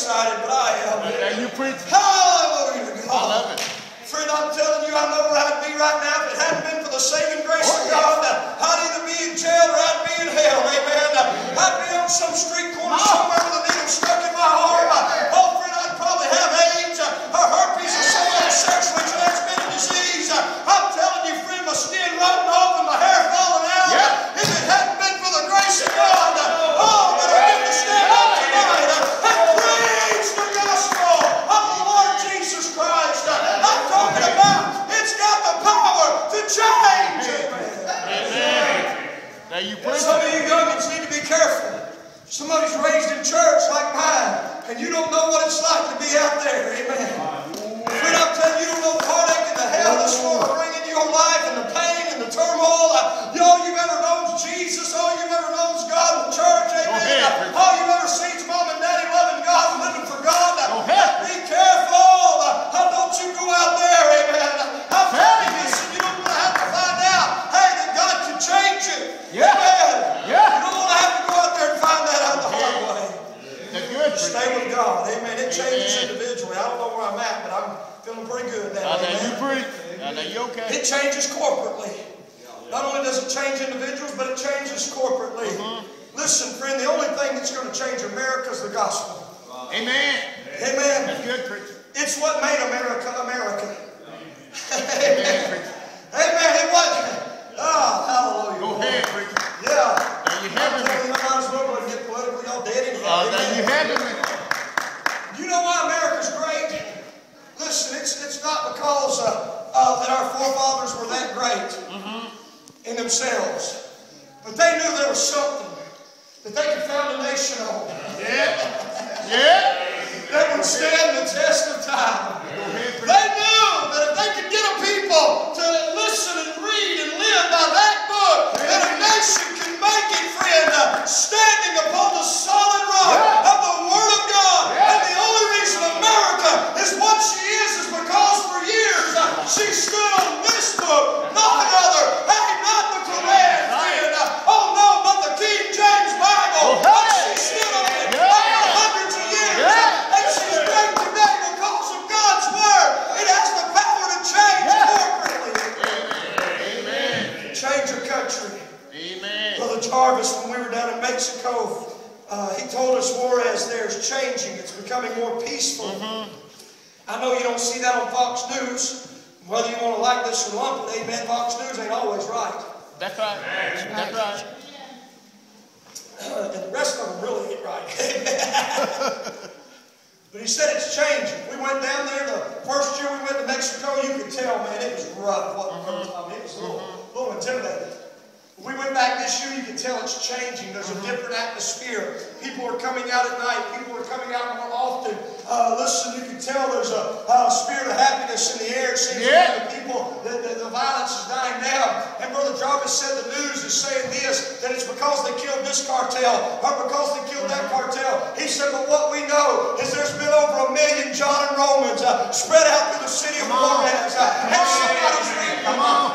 excited, but I am. Now you preach. Hallelujah to I God. love it. Friend, I'm telling you, I know where I'd be right now if it hadn't been for the saving grace Oh, of God. I'd either be in jail or I'd be in hell. Amen. I'd be on some street corner ah. somewhere with a It changes Amen. individually. I don't know where I'm at, but I'm feeling pretty good now. Now, now you Amen. preach. Now, now you okay. It changes corporately. Not only does it change individuals, but it changes corporately. Mm-hmm. Listen, friend, the only thing that's going to change America is the gospel. Amen. Amen. That's good, preacher. It's what made America America. Amen, Amen. preacher. Amen. It wasn't. Ah, hallelujah. Go ahead, preacher. Yeah. Now you I'm having telling me. you, I might as well go and get political. Y'all dead anyhow. Uh, now Amen. you having me. You know why America's great? Listen, it's, it's not because uh, uh, that our forefathers were that great in themselves, but they knew there was something that they could found a nation on Yeah. Yeah. that would stand the test of time. Go ahead, preacher. They knew that if they could get a people to listen and read and live by that book, that a nation can make it, friend, standing upon there is changing. It's becoming more peaceful. Mm-hmm. I know you don't see that on Fox News. Whether you want to like this or lump it, amen, Fox News ain't always right. That's right. That's right. and the rest of them really ain't right. but he said it's changing. We went down there the first year we went to Mexico. You could tell, man, it was rough. What mm-hmm. I mean, it was a little, mm-hmm. little intimidating. We went back this year. You can tell it's changing. There's a different atmosphere. People are coming out at night. People are coming out more often. Uh, listen, you can tell there's a, a spirit of happiness in the air. It seems Yeah. the people, the, the, the violence is dying down. And Brother Jarvis said the news is saying this, that it's because they killed this cartel or because they killed that cartel. He said, but what we know is there's been over a million John and Romans uh, spread out through the city of Come Uh, and somebody's reading Come on.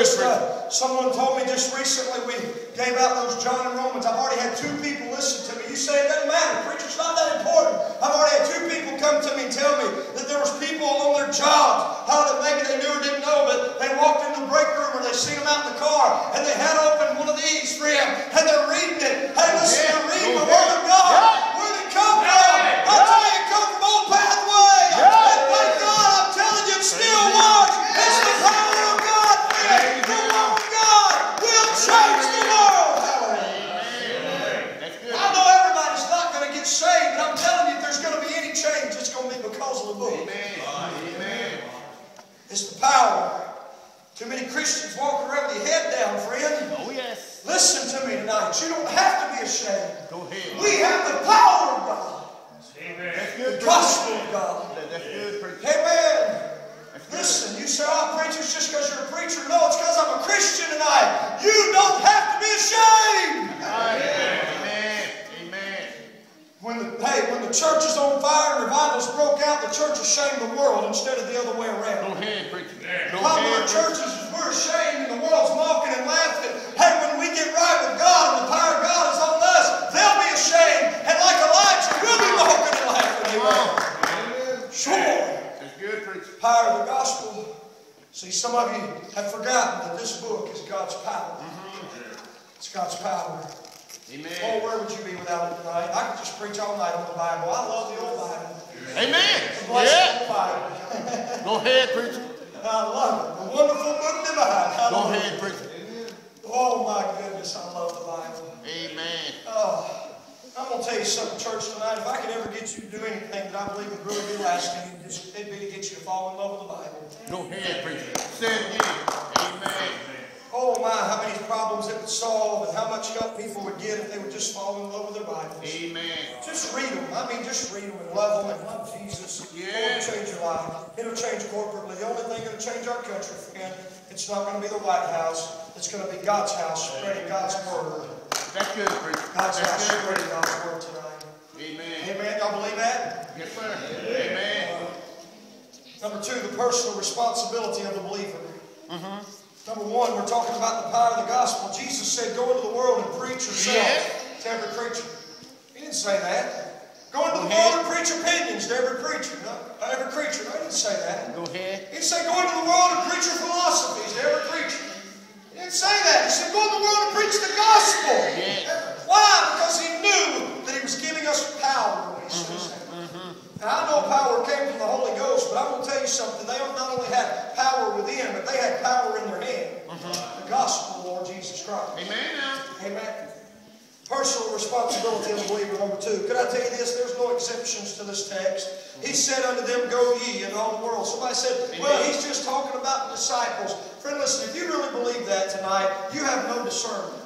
Just, uh, someone told me just recently we gave out those John and Romans. I've already had two people listen to me. You say it doesn't matter, preacher. It's not that important. I've already had two people come to me and tell me that there was people on their jobs, how that maybe they knew or didn't know, but they walked in the break room or they seen them out in the car and they had open one of these, friend, and they're reading it. Hey, listen, Yeah. they're reading the Word of God. Yeah. Where did it come from? To me tonight. You don't have to be ashamed. Go ahead. We have the power of God, That's the good. gospel of God. That- That's good, preacher. Amen. That's good. Listen, you say, oh, preacher's just because you're a preacher. No, it's because I'm a Christian tonight. You don't have to be ashamed. Amen. Amen. Amen. When the, hey, when the church is on fire and revivals broke out, the church is ashamed the world instead of the other way around. Go ahead, preacher. Go ahead, preacher. churches, we're ashamed and the world's mocking and laughing. Hey, when we get right with God and the power of God is on us, they'll be ashamed. And like Elijah, we'll be mocking and laughing. Amen. Sure. That's good, preacher. Power of the gospel. See, some of you have forgotten that this book is God's power. It's God's power. Oh, where would you be without it tonight? I could just preach all night on the Bible. I love the old Bible. Amen. The Yeah. old Bible. Go ahead, preacher. I love it. The wonderful book divine. I Go ahead, preacher. Oh my goodness, I love the Bible. I'm gonna tell you something, church, tonight. If I could ever get you to do anything that I believe would really be lasting, it'd, just, it'd be to get you to fall in love with the Bible. Go ahead, preacher. Say it again. Amen. Oh my, how many problems it would solve and how much help people would get if they would just fall in love with their Bibles. Amen. Just read them. I mean, just read them and love them and love Jesus. Yeah. It'll change your life. It'll change corporately. The only thing that'll change our country, friend, it's not going to be the White House. It's going to be God's house spreading God's word. That's good, preacher. God's good, spreading preacher. God's word tonight. Amen. Amen. Y'all believe that? Yes, sir. Amen. Number two, the personal responsibility of the believer. Mm-hmm. Number one, we're talking about the power of the gospel. Jesus said, Go into the world and preach yourself Yeah. to every preacher. He didn't say that. Go into the ahead. world and preach opinions to every preacher. No, not every preacher. No, he didn't say that. Go ahead. He didn't Go into the world and preach your philosophies to every creature. Didn't say that. He said, Go in the world and preach the gospel. Yeah. Why? Because he knew that he was giving us power when he says that. Now, I know power came from the Holy Ghost, but I'm going to tell you something. They not only had power within, but they had power in their hand. Mm-hmm. The gospel of the Lord Jesus Christ. Amen. Amen. Personal responsibility of the believer, number two. Could I tell you this? There's no exceptions to this text. He said unto them, Go ye in all the world. Somebody said, Well, he's just talking about the disciples. Friend, listen, if you really believe that tonight, you have no discernment.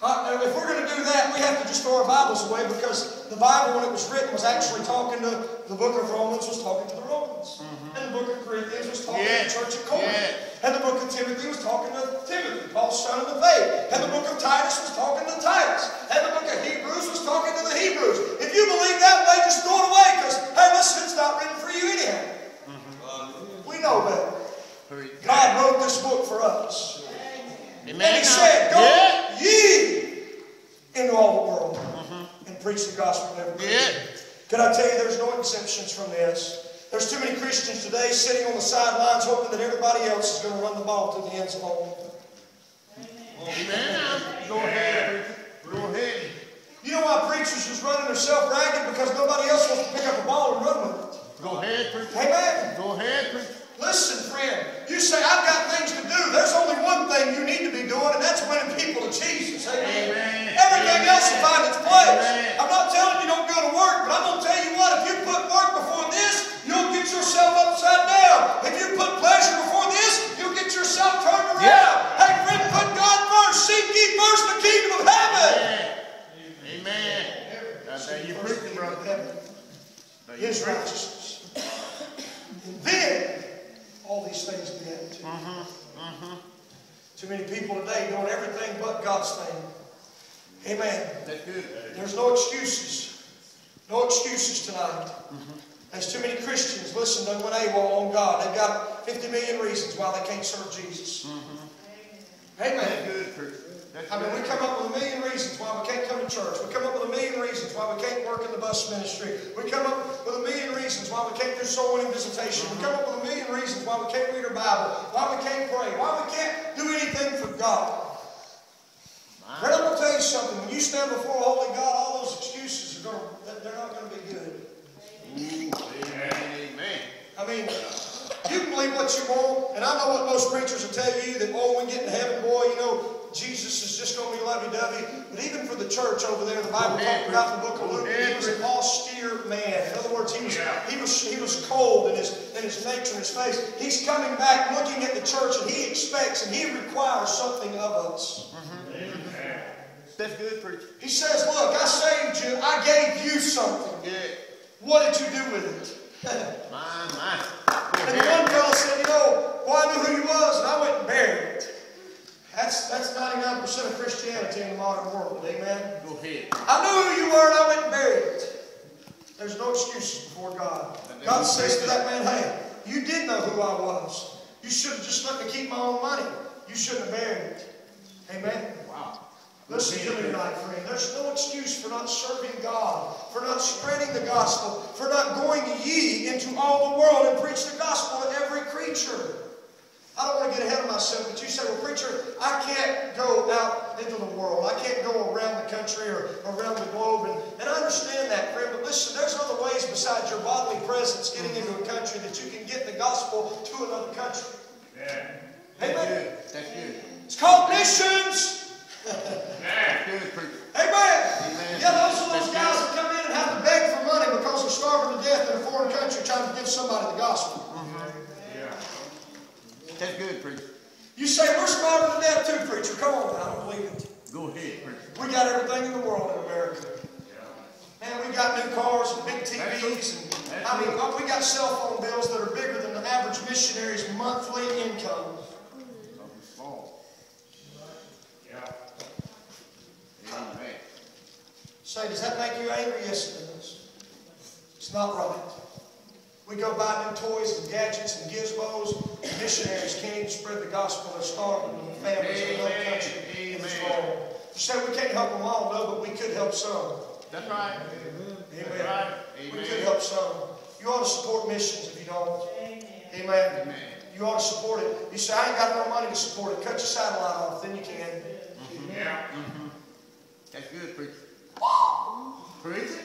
Uh, if we're going to do that, we have to just throw our Bibles away because the Bible, when it was written, was actually talking to the book of Romans, was talking to the Romans. And the book of Corinthians was talking Yeah. to the church of Corinth. Yeah. And the book of Timothy was talking to Timothy, Paul's son of the faith. And the book of Titus was talking to Titus. And the book of Hebrews was talking to the Hebrews. If you believe that way, just throw it away because, hey, listen, it's not written for you anyhow. We know better. Preach. God wrote this book for us. Amen And he now. said, Go Yeah. ye into all the world and preach the gospel to every creature. Yeah. Can I tell you there's no exceptions from this? There's too many Christians today sitting on the sidelines hoping that everybody else is going to run the ball to the end zone. Amen now. Go ahead. Go ahead. You know why preachers is running themselves ragged? Because nobody else wants to pick up a ball and run with it. Go ahead, preacher. Amen. Go ahead, preacher. Listen, friend, you say, I've got things to do. There's only one thing you need to be doing, and that's winning people to Jesus. Amen. Amen. Everything else will find its place. Amen. I'm not Too many people today doing everything but God's thing. Amen. There's no excuses. No excuses tonight. There's too many Christians, listen, they went AWOL on God. They've got 50 million reasons why they can't serve Jesus. That's Amen. good, I mean, we come up with a million reasons why we can't come to church. We come up with a million reasons why we can't work in the bus ministry. We come up with a million reasons why we can't do soul winning visitation. We come up with a million reasons why we can't read our Bible, why we can't pray, why we can't do anything for God. Friend, I'm going to tell you something. When you stand before a holy God, all those excuses are going to, they're not going to be good. Amen. Amen. I mean, you can believe what you want, and I know what most preachers will tell you that, oh, when we get in heaven, boy, you know, Jesus is just going to be lovey-dovey. But even for the church over there, the Bible Go ahead, talks about the book of Luke, he was an austere man. In other words, he was he was he was cold in his, in his nature, in his face. He's coming back looking at the church and he expects and he requires something of us. That's good, preacher. He says, Look, I saved you. I gave you something. Good. What did you do with it? My, my. And the one fellow said, You know, well, I knew who he was and I went and buried it. That's, that's 99% of Christianity in the modern world. Amen. Go ahead. I knew who you were and I went and buried it. There's no excuses before God. God says to that man, Hey, you did know who I was. You should have just let me keep my own money. You shouldn't have buried it. Amen. Wow. Listen to me tonight, friend. There's no excuse for not serving God, for not spreading the gospel, for not going ye into all the world and preach the gospel to every creature. I don't want to get ahead of myself, but you say, well, preacher, I can't go out into the world. I can't go around the country or around the globe. And, and I understand that, friend, but listen, there's other ways besides your bodily presence getting into a country that you can get the gospel to another country. That's Amen. That's good. It's called missions. That's good, preacher. Amen. Amen. Yeah, those are those guys that come in and have to beg for money because they're starving to death in a foreign country trying to give somebody the gospel. Mm-hmm. That's good, preacher. You say, we're smarter than that too, preacher. Come on, I don't believe it. Go ahead, preacher. We got everything in the world in America. Man, we got new cars and big TVs and That's I mean, we got cell phone bills that are bigger than the average missionary's monthly income. Something small. Amen. Say, does that make you angry? Yes, it does. It's not right. We go buy new toys and gadgets and gizmos. Missionaries can't even spread the gospel. They're starving in families in another Amen. country. And it's Amen. wrong. You say we can't help them all, no, but we could help some. That's right. Amen. That's right. We could help some. You ought to support missions if you don't. Amen. Amen. You ought to support it. You say, I ain't got no money to support it. Cut your satellite off, then you can. Mm-hmm. Yeah. Mm-hmm. That's good, preacher. Preacher.